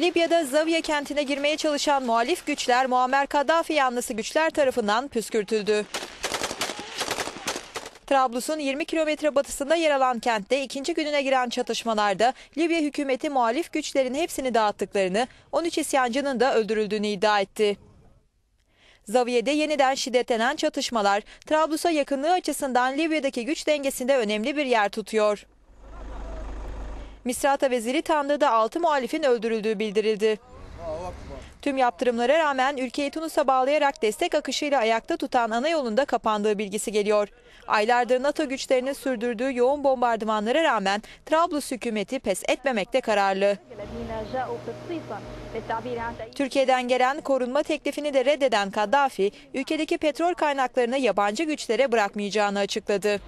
Libya'da Zaviye kentine girmeye çalışan muhalif güçler Muammer Kaddafi yanlısı güçler tarafından püskürtüldü. Trablus'un 20 kilometre batısında yer alan kentte ikinci gününe giren çatışmalarda Libya hükümeti muhalif güçlerin hepsini dağıttıklarını, 13 isyancının da öldürüldüğünü iddia etti. Zaviye'de yeniden şiddetlenen çatışmalar Trablus'a yakınlığı açısından Libya'daki güç dengesinde önemli bir yer tutuyor. Misrata ve Zilitan'da da 6 muhalifin öldürüldüğü bildirildi. Tüm yaptırımlara rağmen ülkeyi Tunus'a bağlayarak destek akışıyla ayakta tutan ana yolunda kapandığı bilgisi geliyor. Aylardır NATO güçlerinin sürdürdüğü yoğun bombardımanlara rağmen Trablus hükümeti pes etmemekte kararlı. Türkiye'den gelen korunma teklifini de reddeden Kaddafi, ülkedeki petrol kaynaklarını yabancı güçlere bırakmayacağını açıkladı.